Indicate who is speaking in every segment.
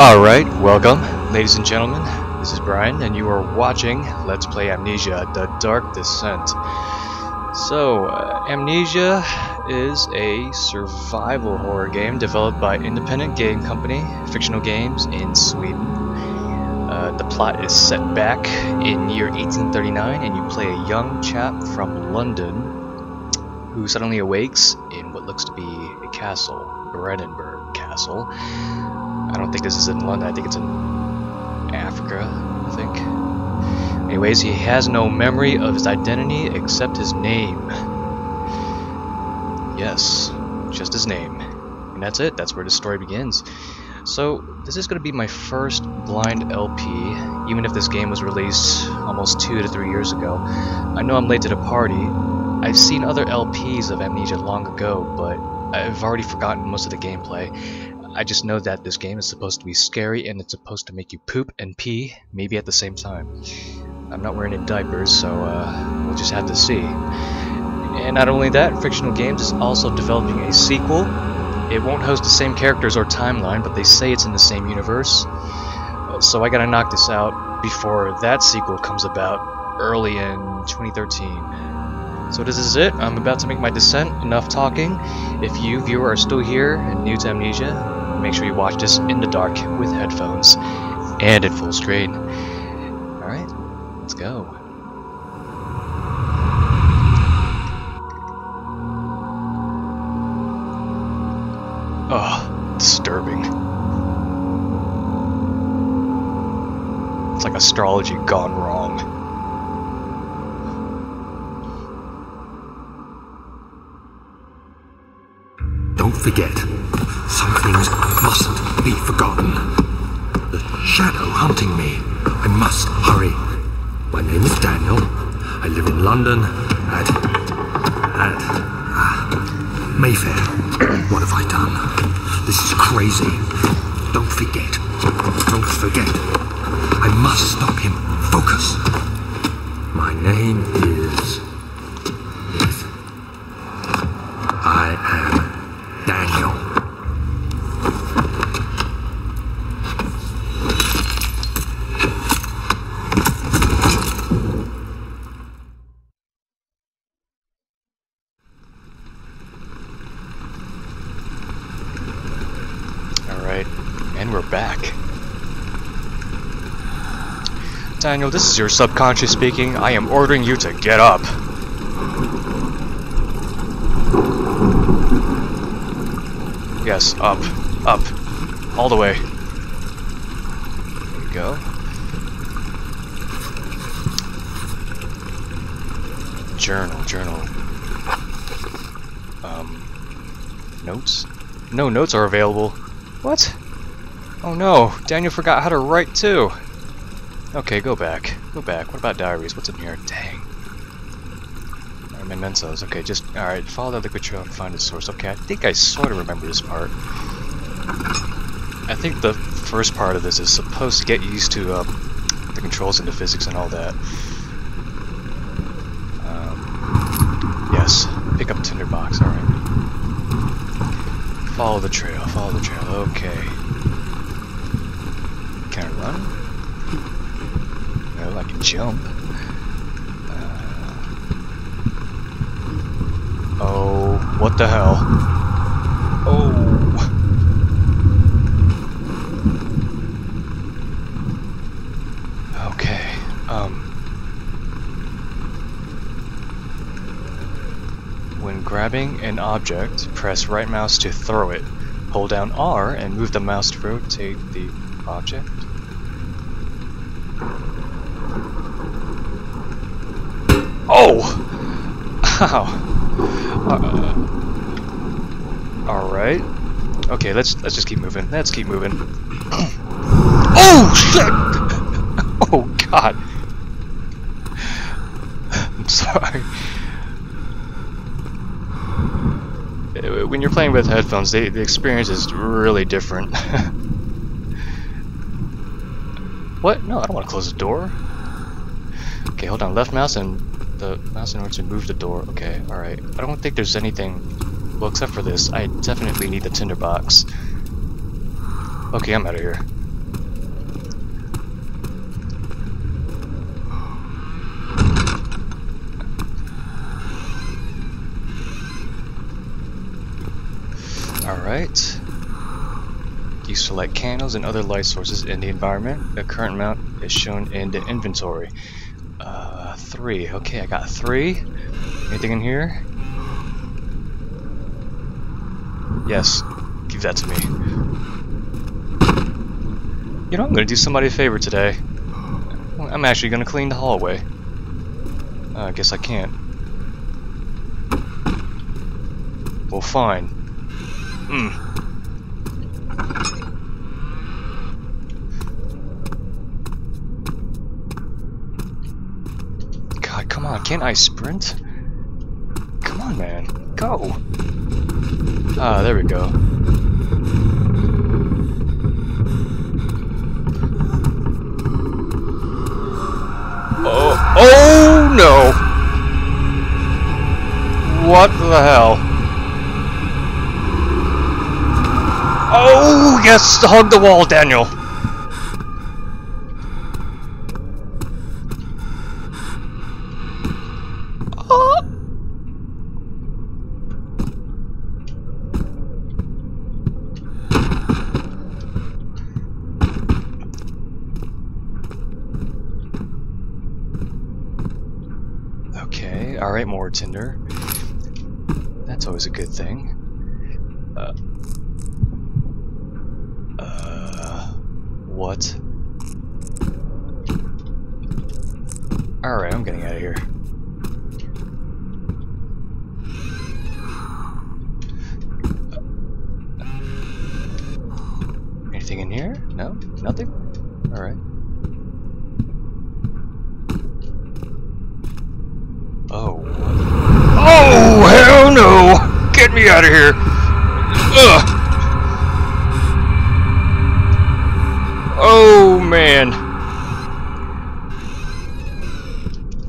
Speaker 1: Alright, welcome, ladies and gentlemen. This is Brian, and you are watching Let's Play Amnesia The Dark Descent. So, uh, Amnesia is a survival horror game developed by independent game company Frictional Games in Sweden. Uh, the plot is set back in year 1839, and you play a young chap from London who suddenly awakes in what looks to be a castle, Brennenburg Castle. I don't think this is in London, I think it's in Africa, I think. Anyways, he has no memory of his identity except his name. Yes, just his name. And that's it, that's where the story begins. So, this is going to be my first blind LP, even if this game was released almost two to three years ago. I know I'm late to the party. I've seen other LPs of Amnesia long ago, but I've already forgotten most of the gameplay. I just know that this game is supposed to be scary and it's supposed to make you poop and pee, maybe at the same time. I'm not wearing any diapers, so uh, we'll just have to see. And not only that, Frictional Games is also developing a sequel. It won't host the same characters or timeline, but they say it's in the same universe. So I gotta knock this out before that sequel comes about early in 2013. So this is it. I'm about to make my descent. Enough talking. If you, viewer, are still here and new to Amnesia, make sure you watch this in the dark with headphones and at full screen. Alright, let's go. Oh, disturbing. It's like astrology gone wrong.
Speaker 2: Don't forget, some things mustn't be forgotten. The shadow hunting me. I must hurry. My name is Daniel. I live in London at. at. Uh, Mayfair. what have I done? This is crazy. Don't forget. Don't forget. I must stop him. Focus. My name is. is. I am Daniel.
Speaker 1: Alright, and back. Daniel, this is your subconscious speaking. I am ordering you to get up. Yes, up. Up. All the way. There you go. Journal, journal. Um, notes? No notes are available. What? Oh no, Daniel forgot how to write too. Okay, go back. Go back. What about diaries? What's in here? Dang. Alright, mementos. Okay, just alright, follow the liquid trail and find its source. Okay, I think I sort of remember this part. I think the first part of this is supposed to get used to um, the controls and the physics and all that. Um, yes, pick up tinderbox. Alright. Follow the trail, follow the trail, okay. Run? No, I can jump. Uh, oh, what the hell? Oh! Okay, um... When grabbing an object, press right mouse to throw it. Hold down R and move the mouse to rotate the object. Oh! Ow! Uh, Alright. Okay, let's let's just keep moving. Let's keep moving. oh shit! oh god. I'm sorry. Uh, when you're playing with headphones, they, the experience is really different. what? No, I don't want to close the door. Okay, hold on. Left mouse and the mouse in order to move the door. Okay, alright. I don't think there's anything... Well, except for this, I definitely need the tinderbox. Okay, I'm out of here. Alright. You select candles and other light sources in the environment. The current amount is shown in the inventory. Three. Okay, I got three. Anything in here? Yes. Give that to me. You know, I'm gonna do somebody a favor today. I'm actually gonna clean the hallway. Uh, I guess I can't. Well, fine. Hmm. Can't I sprint? Come on, man. Go! Ah, there we go. Oh, oh no! What the hell? Oh, yes, hug the wall, Daniel. Oh. Alright, more tinder. That's always a good thing. Uh, uh, what? Alright, I'm getting out of here. Anything in here? No? Nothing? Alright. Oh. Oh, hell no! Get me out of here! Ugh! Oh, man.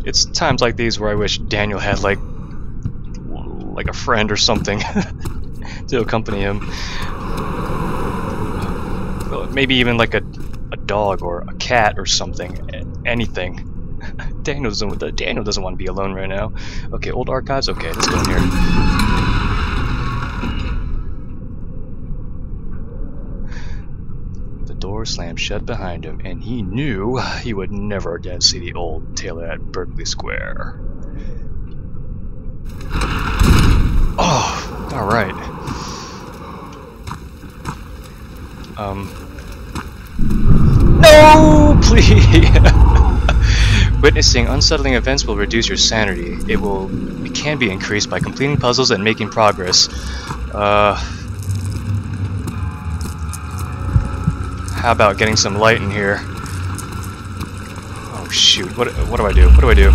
Speaker 1: It's times like these where I wish Daniel had, like, like a friend or something to accompany him. Maybe even like a, a dog or a cat or something. Anything. Daniel doesn't, Daniel doesn't want to be alone right now. Okay, old archives? Okay, let's go in here. The door slammed shut behind him, and he knew he would never again see the old tailor at Berkeley Square. Oh, alright. Um. No, please! Witnessing unsettling events will reduce your sanity. It will it can be increased by completing puzzles and making progress. Uh How about getting some light in here? Oh shoot, what what do I do? What do I do?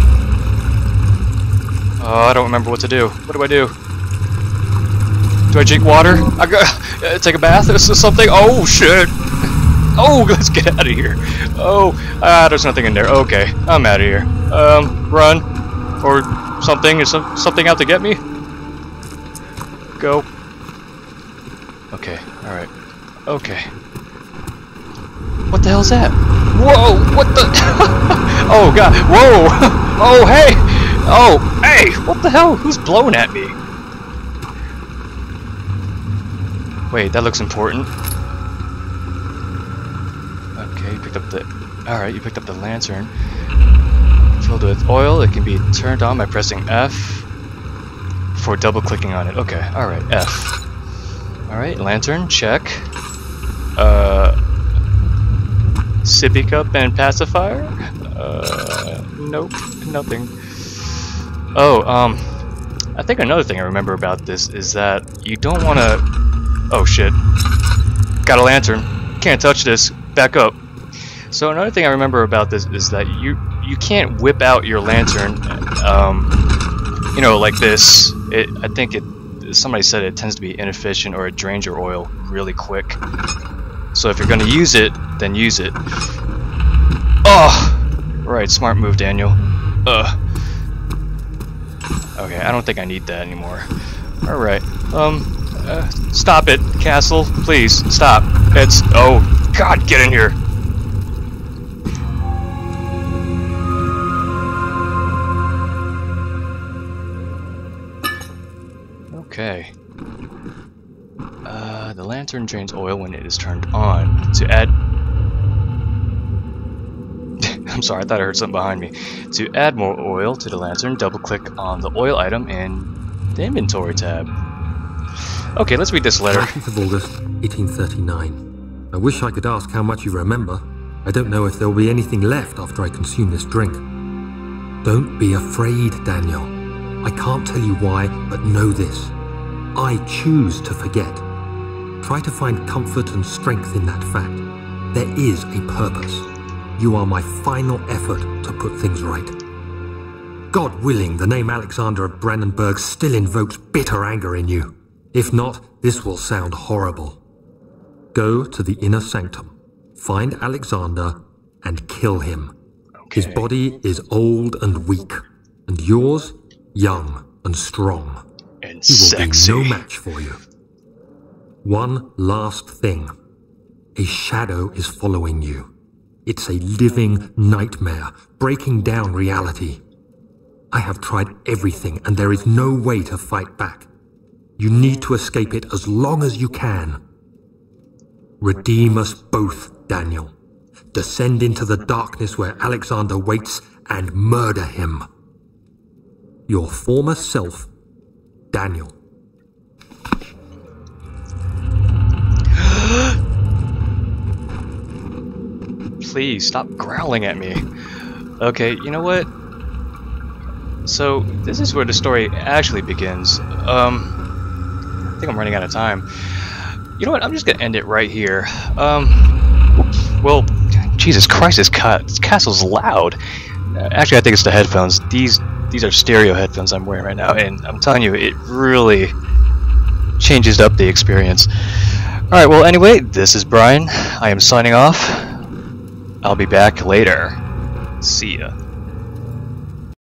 Speaker 1: Oh, I don't remember what to do. What do I do? Do I drink water? I go uh, take a bath or something? Oh shit! Oh, let's get out of here. Oh, ah, there's nothing in there. Okay, I'm out of here. Um, run. Or something. Is some, something out to get me? Go. Okay, alright. Okay. What the hell's that? Whoa, what the? oh god, whoa! Oh, hey! Oh, hey! What the hell? Who's blowing at me? Wait, that looks important. Picked up the... Alright, you picked up the lantern. Filled with oil, it can be turned on by pressing F before double clicking on it. Okay, alright, F. Alright, lantern, check. Uh... Sippy cup and pacifier? Uh... Nope, nothing. Oh, um... I think another thing I remember about this is that you don't want to... Oh shit. Got a lantern. Can't touch this. Back up. So another thing I remember about this is that you you can't whip out your lantern, um, you know, like this. It, I think it. Somebody said it tends to be inefficient or it drains your oil really quick. So if you're going to use it, then use it. Oh, right, smart move, Daniel. Ugh. Okay, I don't think I need that anymore. All right. Um, uh, stop it, Castle. Please stop. It's oh God, get in here. Okay. Uh, the lantern drains oil when it is turned on. To add... I'm sorry, I thought I heard something behind me. To add more oil to the lantern, double-click on the oil item in the inventory tab. Okay, let's read this letter.
Speaker 2: 30th of August, 1839. I wish I could ask how much you remember. I don't know if there will be anything left after I consume this drink. Don't be afraid, Daniel. I can't tell you why, but know this. I choose to forget. Try to find comfort and strength in that fact. There is a purpose. You are my final effort to put things right. God willing, the name Alexander of Brennenburg still invokes bitter anger in you. If not, this will sound horrible. Go to the inner sanctum, find Alexander, and kill him.
Speaker 1: Okay.
Speaker 2: His body is old and weak, and yours young and strong. He will
Speaker 1: sexy.
Speaker 2: be no match for you. One last thing. A shadow is following you. It's a living nightmare, breaking down reality. I have tried everything, and there is no way to fight back. You need to escape it as long as you can. Redeem us both, Daniel. Descend into the darkness where Alexander waits and murder him. Your former self, Daniel.
Speaker 1: Please stop growling at me. Okay, you know what? So this is where the story actually begins. Um, I think I'm running out of time. You know what? I'm just gonna end it right here. Um, well, Jesus Christ, this, ca- this castle's loud. Actually, I think it's the headphones. These these are stereo headphones I'm wearing right now, and I'm telling you, it really changes up the experience. All right. Well, anyway, this is Brian. I am signing off. I'll be back later. See ya.